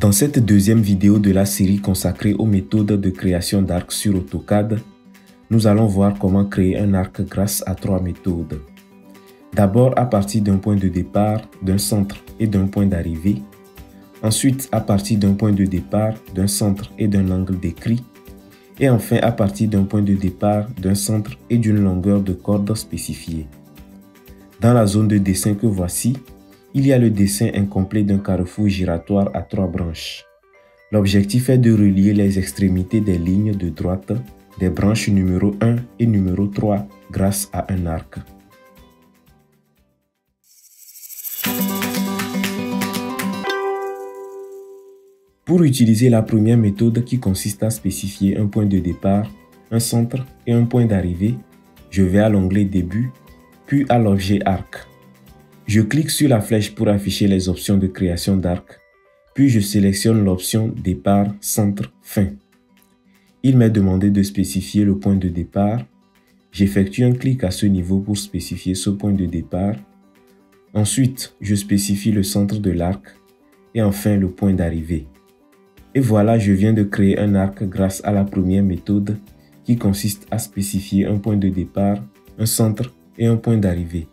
Dans cette deuxième vidéo de la série consacrée aux méthodes de création d'arcs sur AutoCAD, nous allons voir comment créer un arc grâce à trois méthodes. D'abord à partir d'un point de départ, d'un centre et d'un point d'arrivée. Ensuite à partir d'un point de départ, d'un centre et d'un angle décrit. Et enfin à partir d'un point de départ, d'un centre et d'une longueur de corde spécifiée. Dans la zone de dessin que voici, il y a le dessin incomplet d'un carrefour giratoire à trois branches. L'objectif est de relier les extrémités des lignes de droite des branches numéro 1 et numéro 3 grâce à un arc. Pour utiliser la première méthode qui consiste à spécifier un point de départ, un centre et un point d'arrivée, je vais à l'onglet Début, puis à l'objet Arc. Je clique sur la flèche pour afficher les options de création d'arc, puis je sélectionne l'option Départ, Centre, Fin. Il m'est demandé de spécifier le point de départ. J'effectue un clic à ce niveau pour spécifier ce point de départ. Ensuite, je spécifie le centre de l'arc et enfin le point d'arrivée. Et voilà, je viens de créer un arc grâce à la première méthode qui consiste à spécifier un point de départ, un centre et un point d'arrivée.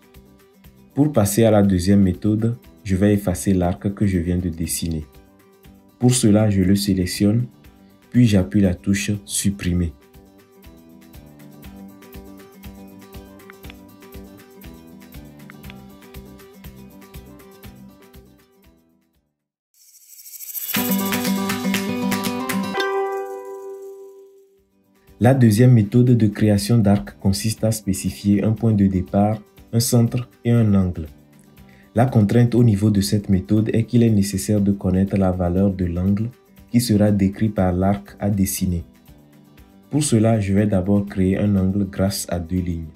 Pour passer à la deuxième méthode, je vais effacer l'arc que je viens de dessiner. Pour cela, je le sélectionne, puis j'appuie la touche Supprimer. La deuxième méthode de création d'arc consiste à spécifier un point de départ, un centre et un angle. La contrainte au niveau de cette méthode est qu'il est nécessaire de connaître la valeur de l'angle qui sera décrit par l'arc à dessiner. Pour cela, je vais d'abord créer un angle grâce à deux lignes.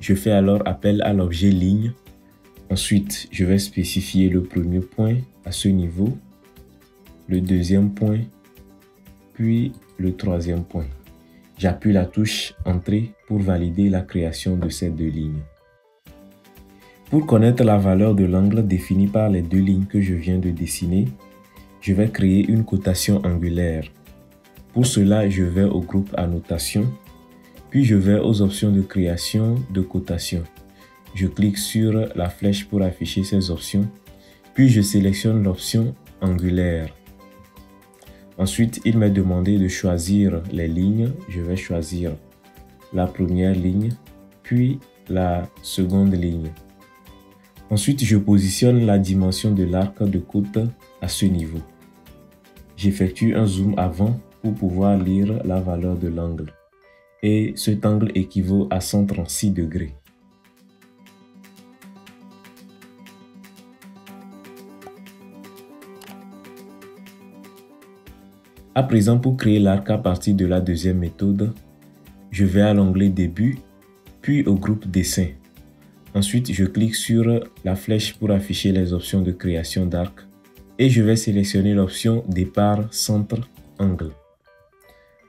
Je fais alors appel à l'objet ligne. Ensuite, je vais spécifier le premier point à ce niveau, le deuxième point, puis le troisième point. J'appuie la touche Entrée pour valider la création de ces deux lignes. Pour connaître la valeur de l'angle défini par les deux lignes que je viens de dessiner, je vais créer une cotation angulaire. Pour cela, je vais au groupe Annotation, puis je vais aux options de création de cotation. Je clique sur la flèche pour afficher ces options, puis je sélectionne l'option Angulaire. Ensuite, il m'est demandé de choisir les lignes. Je vais choisir la première ligne, puis la seconde ligne. Ensuite, je positionne la dimension de l'arc de côte à ce niveau. J'effectue un zoom avant pour pouvoir lire la valeur de l'angle. Et cet angle équivaut à 136 degrés. À présent, pour créer l'arc à partir de la deuxième méthode, je vais à l'onglet Début, puis au groupe Dessin. Ensuite, je clique sur la flèche pour afficher les options de création d'arc et je vais sélectionner l'option Départ, Centre, Angle.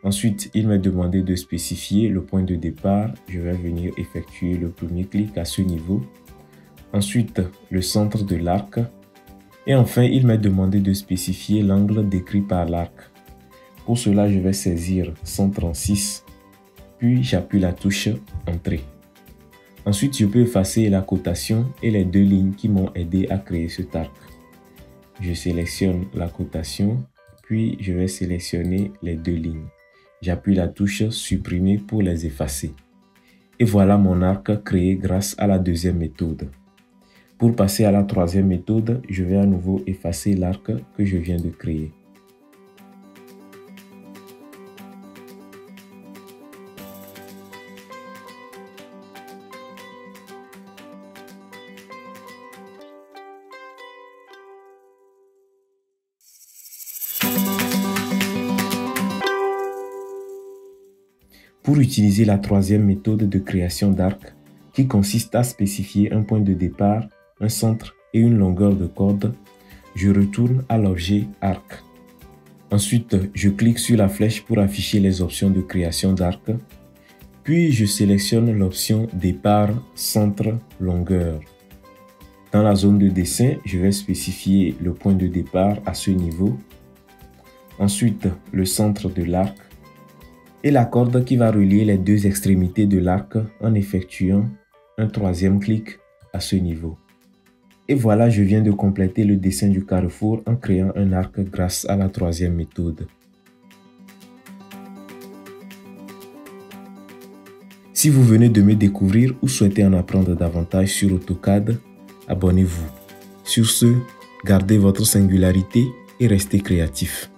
Ensuite, il m'a demandé de spécifier le point de départ. Je vais venir effectuer le premier clic à ce niveau. Ensuite, le centre de l'arc. Et enfin, il m'a demandé de spécifier l'angle décrit par l'arc. Pour cela, je vais saisir 136, puis j'appuie la touche Entrée. Ensuite, je peux effacer la cotation et les deux lignes qui m'ont aidé à créer cet arc. Je sélectionne la cotation, puis je vais sélectionner les deux lignes. J'appuie la touche Supprimer pour les effacer. Et voilà mon arc créé grâce à la deuxième méthode. Pour passer à la troisième méthode, je vais à nouveau effacer l'arc que je viens de créer. Pour utiliser la troisième méthode de création d'arc, qui consiste à spécifier un point de départ, un centre et une longueur de corde, je retourne à l'objet arc. Ensuite, je clique sur la flèche pour afficher les options de création d'arc, puis je sélectionne l'option départ, centre, longueur. Dans la zone de dessin, je vais spécifier le point de départ à ce niveau, ensuite le centre de l'arc et la corde qui va relier les deux extrémités de l'arc en effectuant un troisième clic à ce niveau. Et voilà, je viens de compléter le dessin du carrefour en créant un arc grâce à la troisième méthode. Si vous venez de me découvrir ou souhaitez en apprendre davantage sur AutoCAD, abonnez-vous. Sur ce, gardez votre singularité et restez créatif.